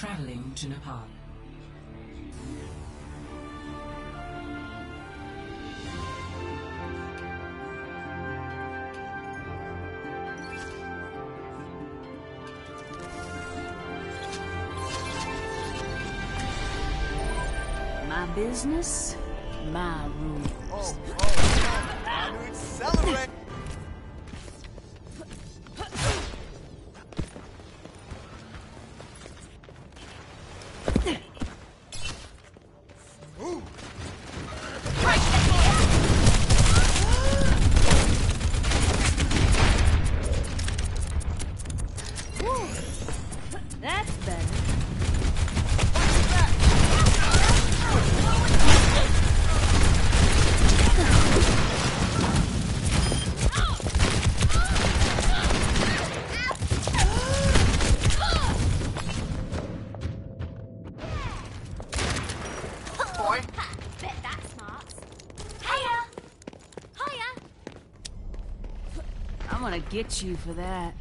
traveling to Nepal. My business, my rules. Oh, oh, oh. celebrate! get you for that.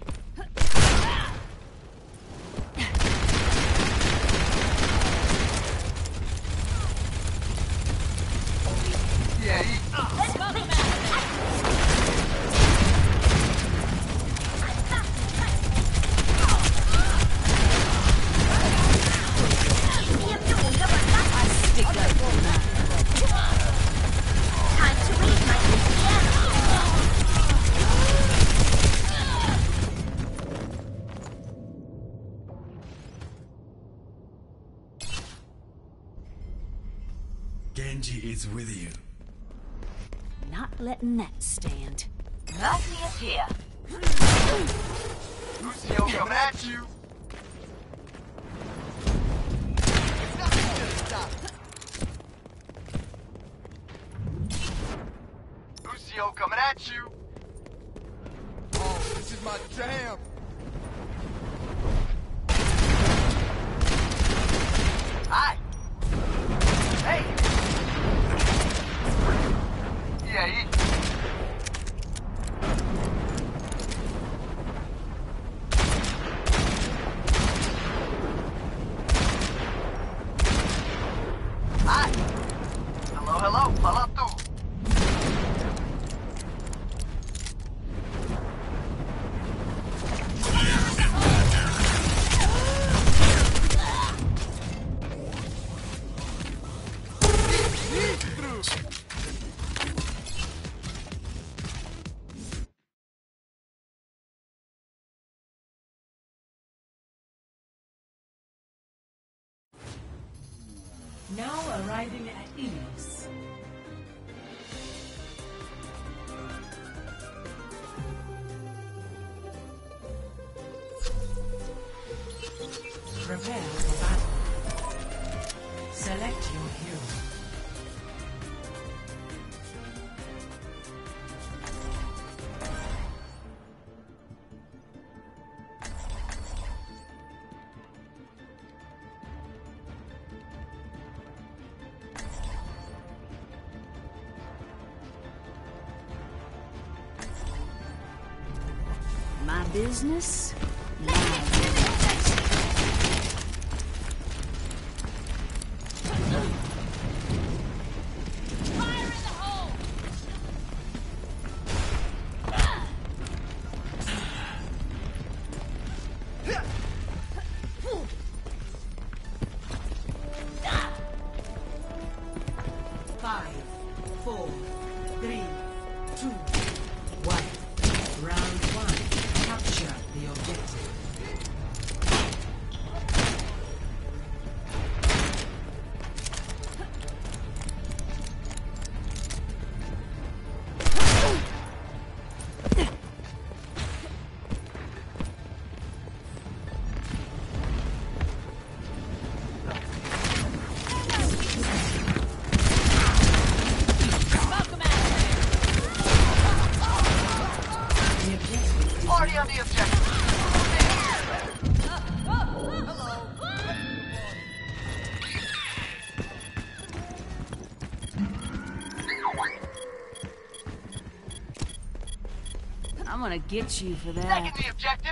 Coming at you. Oh, this is my jam. Hi. business? get you for that. Taking the objective.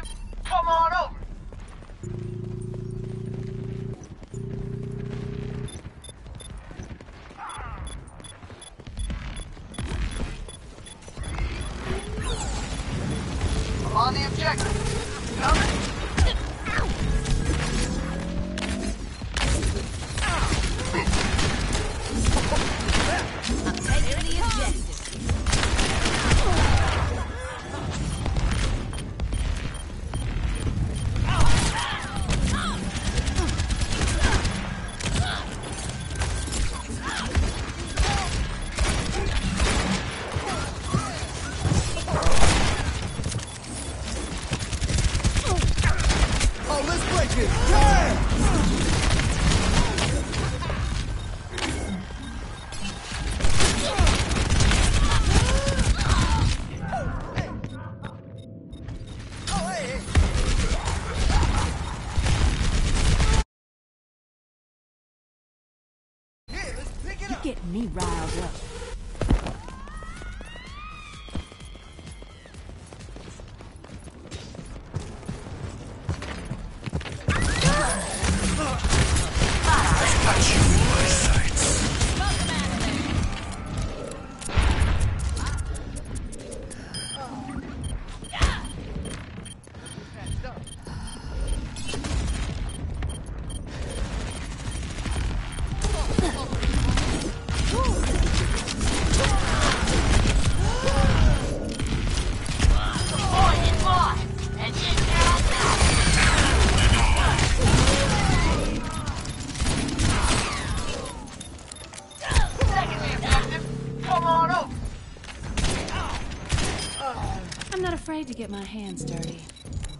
to get my hands dirty.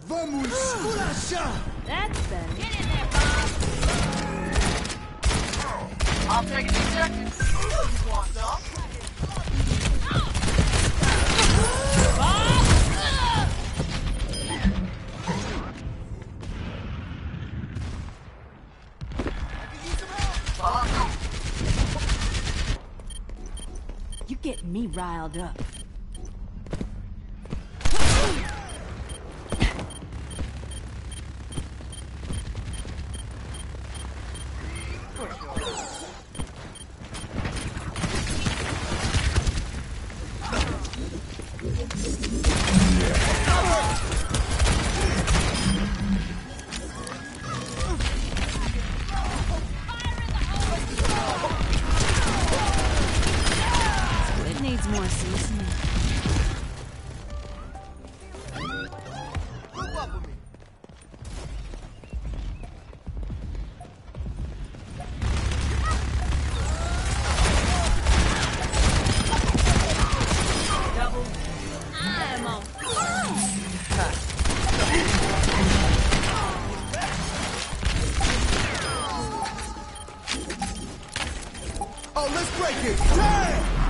Vamos! That's better. Get in there, Bob! I'll take the objective. You want some? You get me riled up. Oh, let's break it. Damn!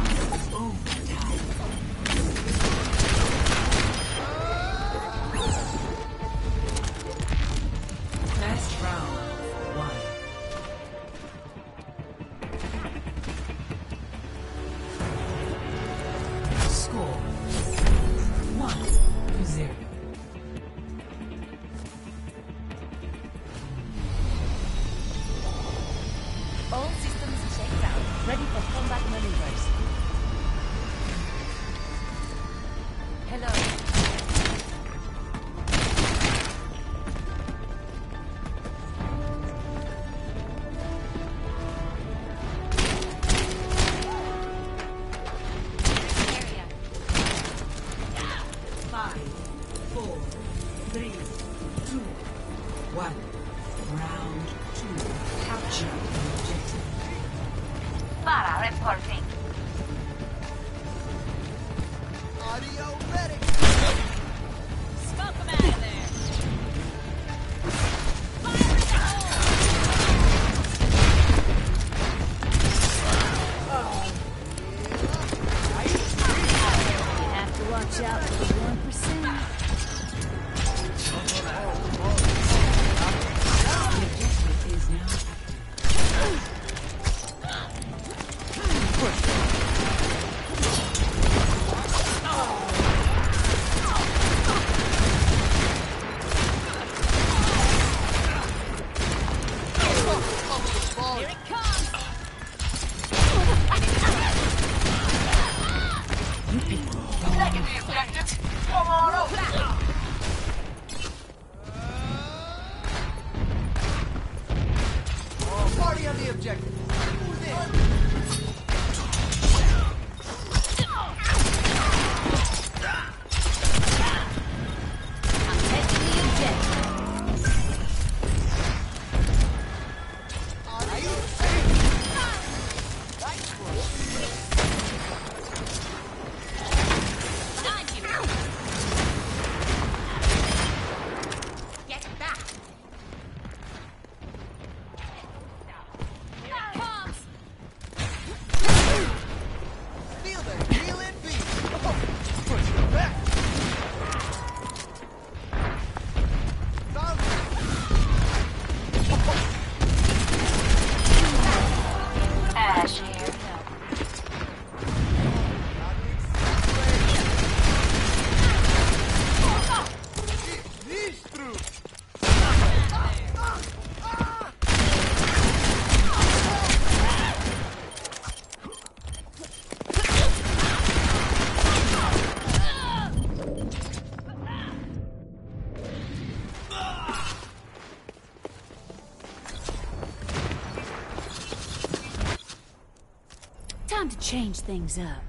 Things up.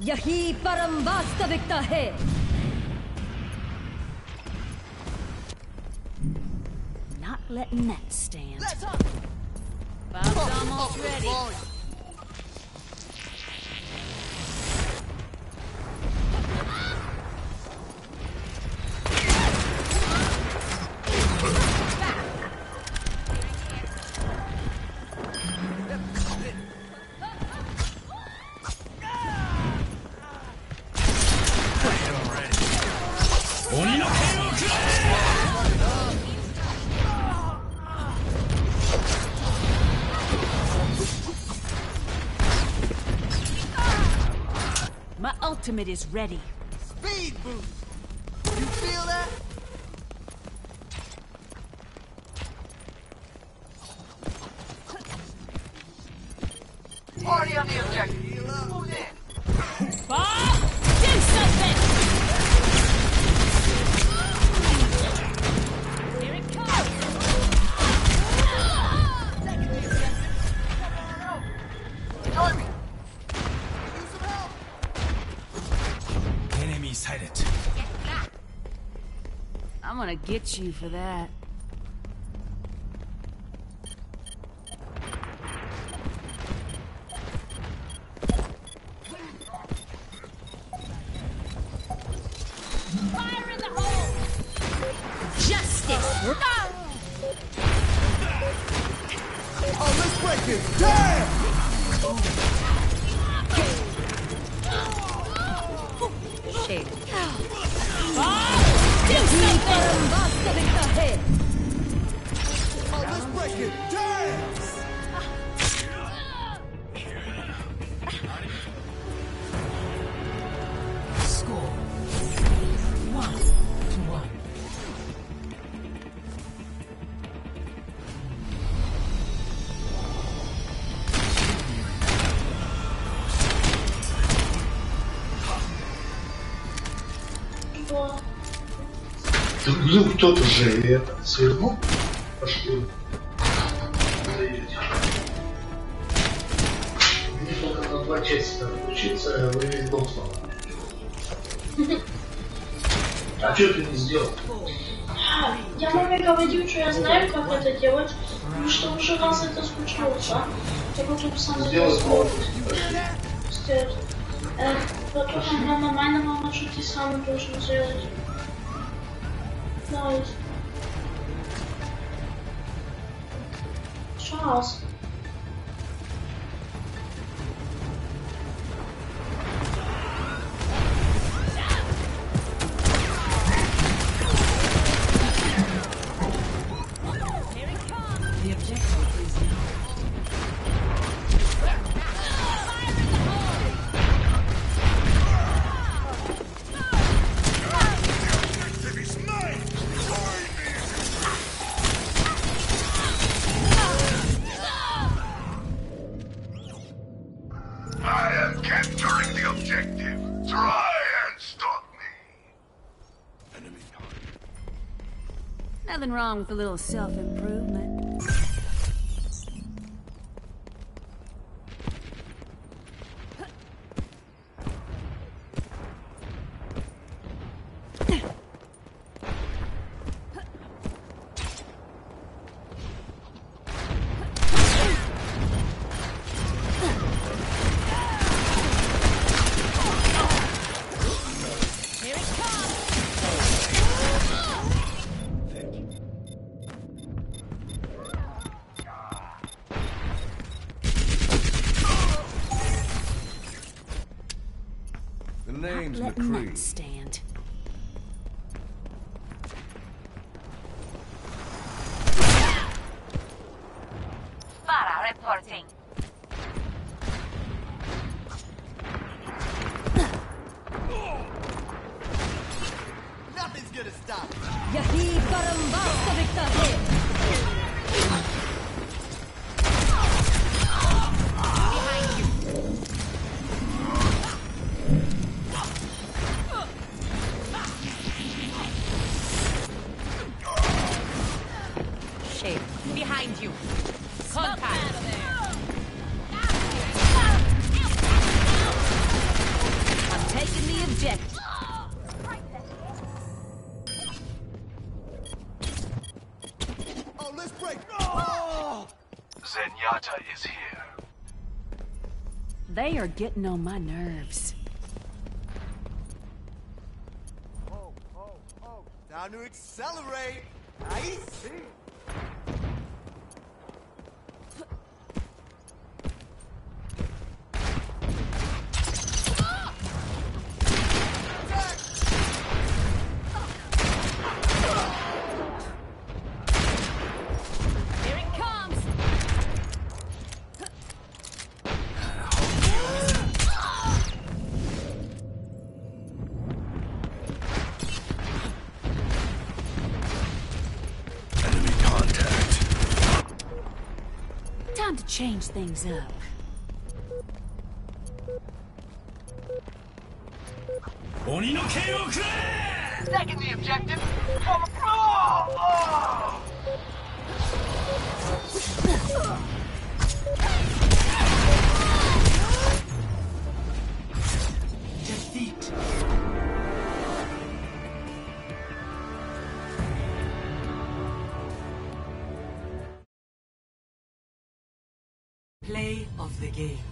यही परम वास्तविकता है letting that stand. Let's Bob's Oh, almost oh, ready. Ultimate is ready. I'm gonna get you for that. Ну, кто-то же это свернул. Пошли. Мне только на два часа учиться, вы весь дом сломали. А что ты не сделал? Я маме говорил, что я знаю, как это делать, потому что уже раз это случилось, а? Я потом сам снова. сделать. Э, потом мама, моя мама, что ты сам должен сделать. gleich. Tschüss. Wrong with a little self-improvement. Name's Letting McCree. Are getting on my nerves. Oh, oh, oh. To accelerate. See. Things up. Of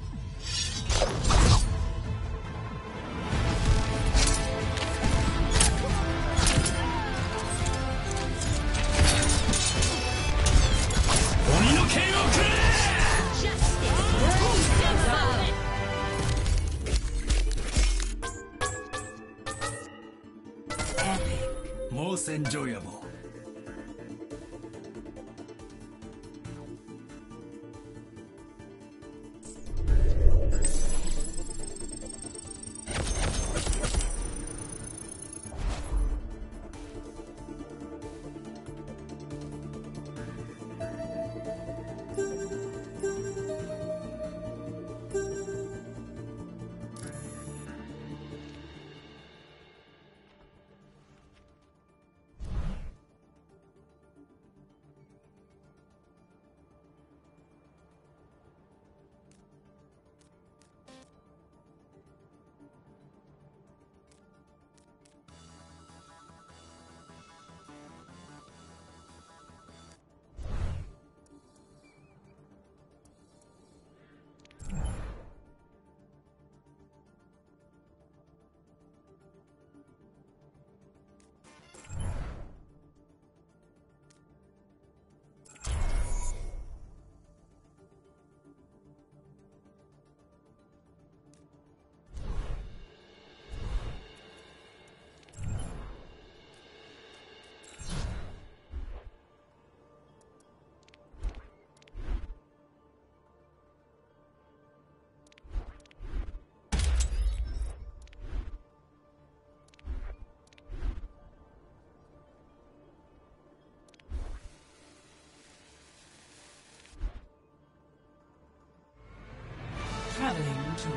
Traveling to.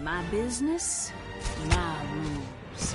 My business, my rules.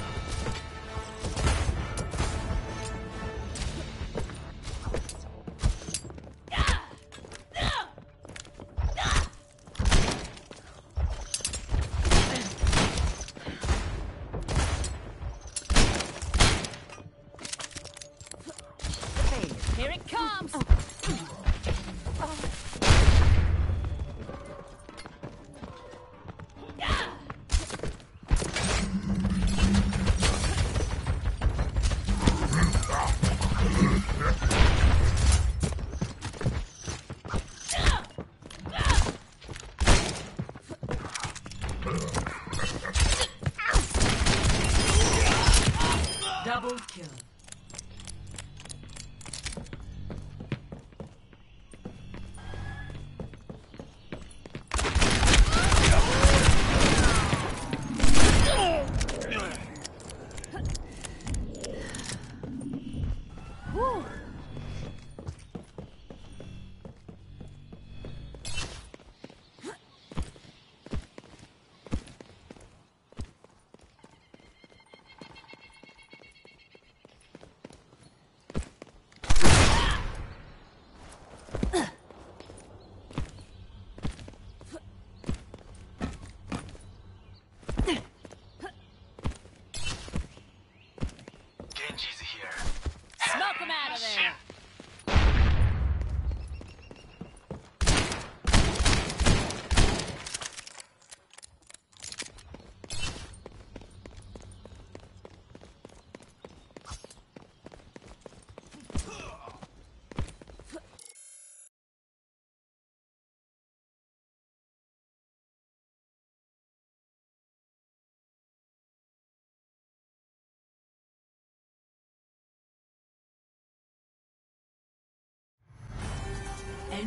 out of there.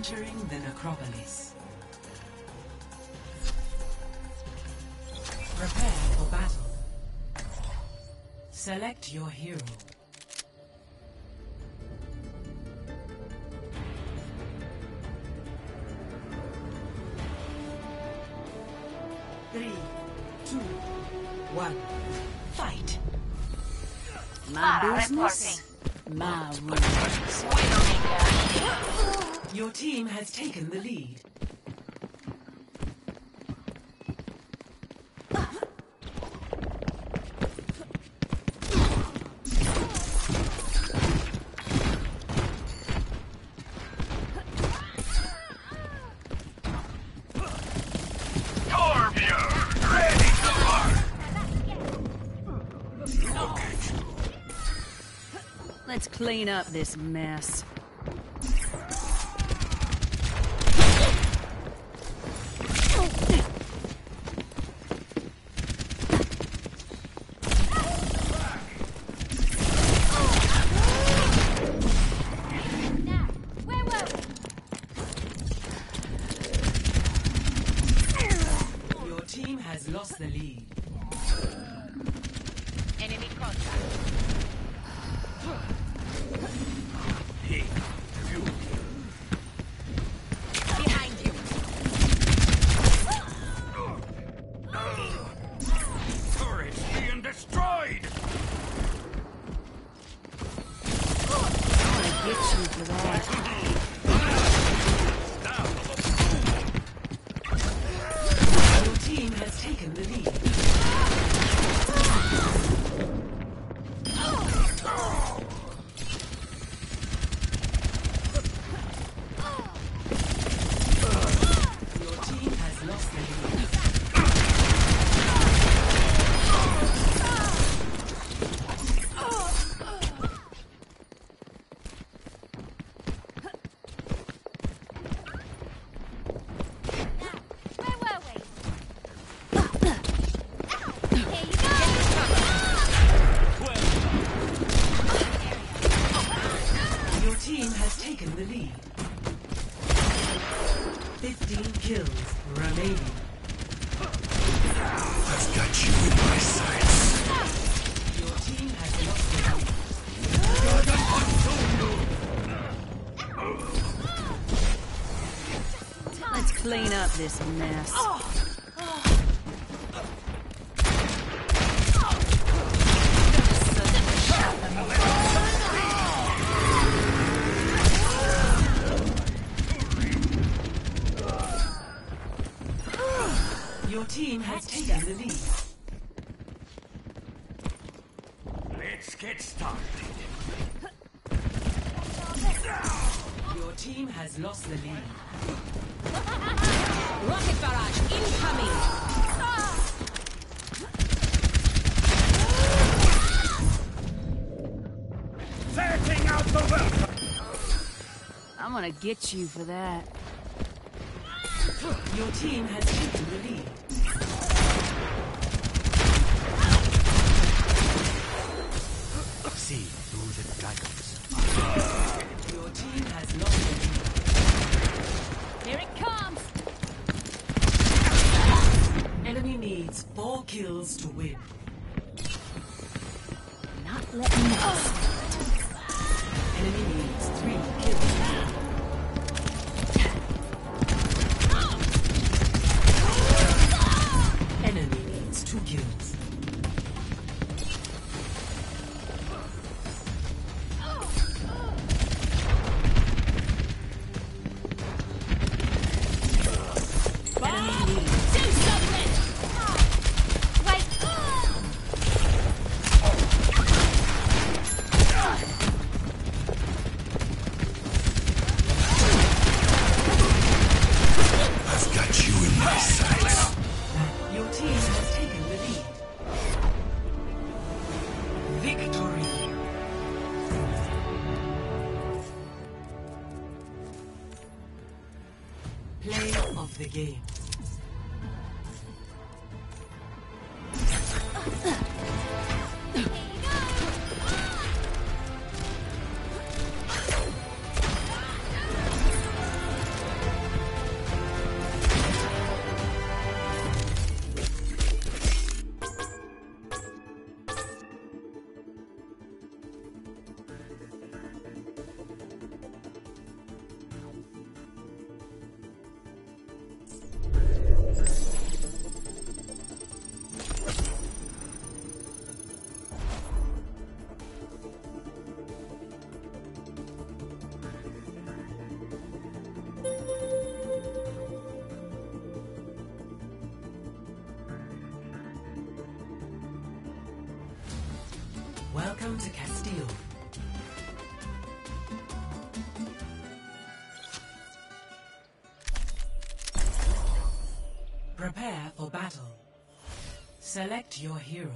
Entering the necropolis. Prepare for battle. Select your hero. Three, two, one, fight. My business, my rules. Your team has taken the lead. Let's clean up this mess. Up this mess. Your team has taken the lead. Let's get started. Your team has lost the lead. Rocket barrage incoming. Setting out the welcome. I'm gonna get you for that. Your team has taken the lead. Welcome to Castillo. Prepare for battle. Select your hero.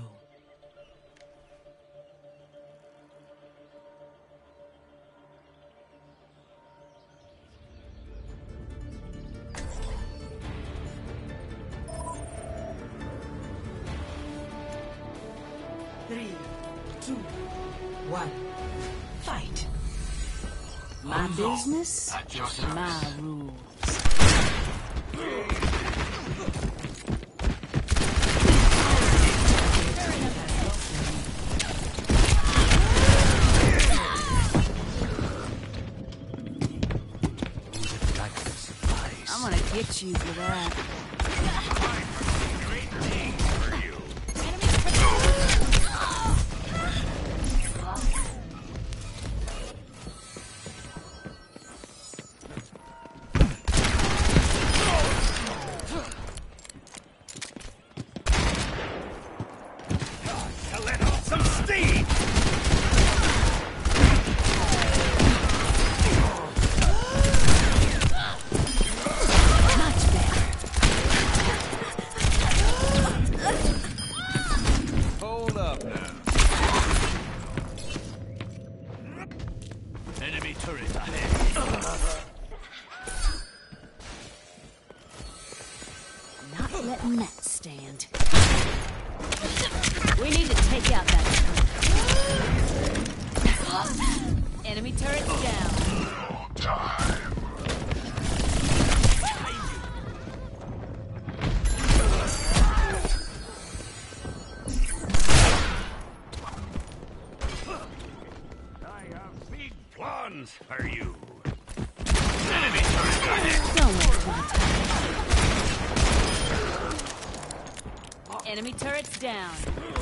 I'm gonna get you for that. Enemy turrets down.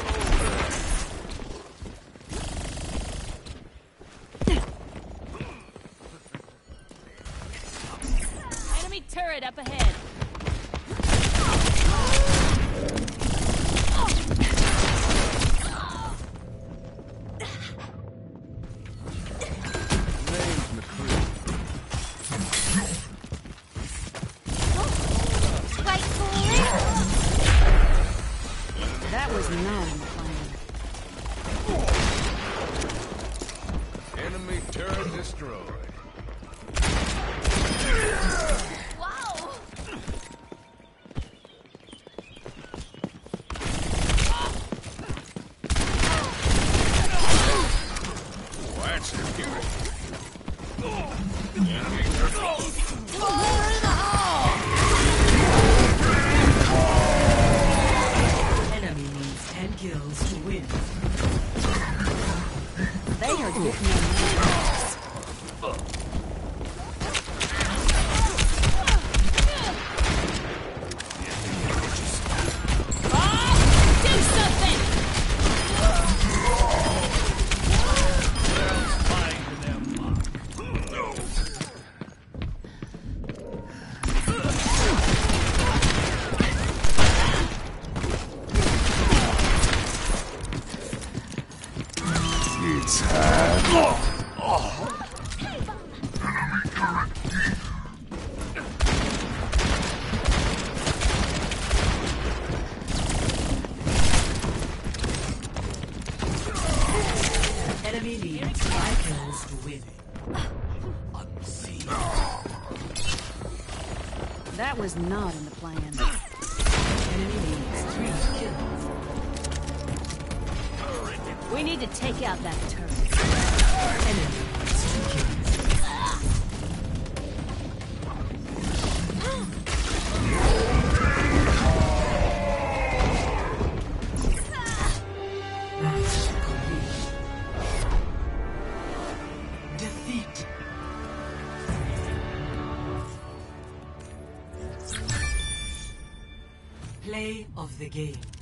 is not Play of the game.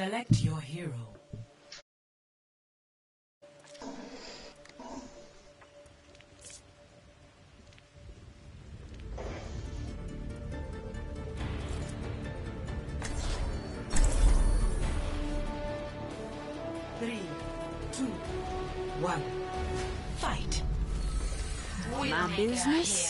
Select your hero. Three, two, one, fight. My business?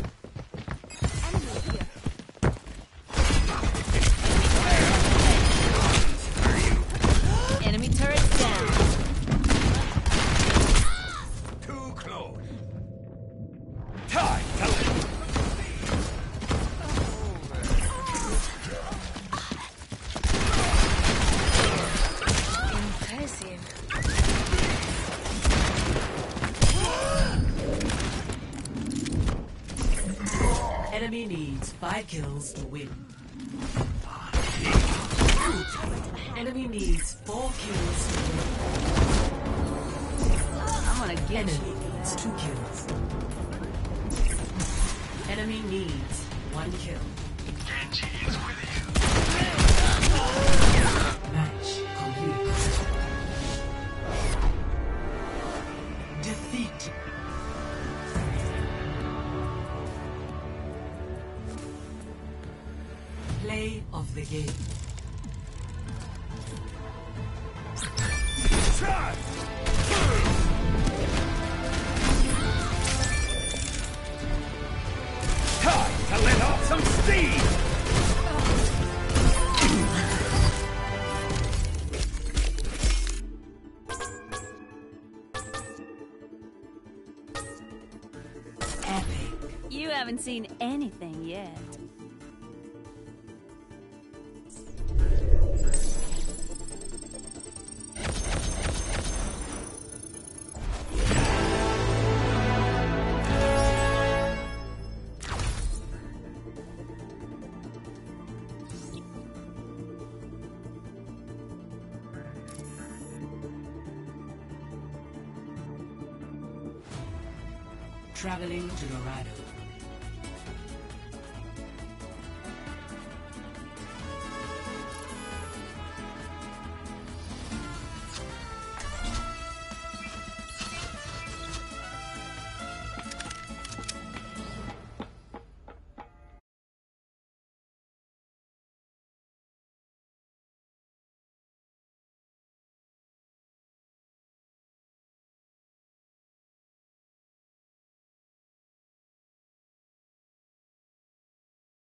Five kills to win. haven't seen anything yet.